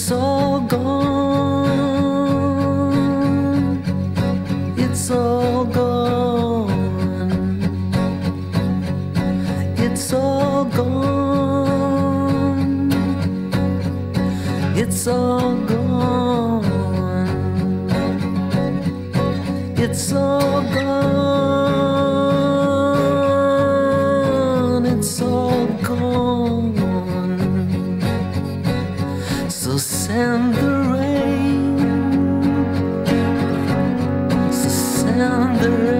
It's all gone. It's all gone. It's all gone. It's all gone. It's all gone. Send the rain. So send the rain.